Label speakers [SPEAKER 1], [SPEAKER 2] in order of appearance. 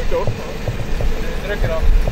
[SPEAKER 1] uit toch?
[SPEAKER 2] Druk eraf.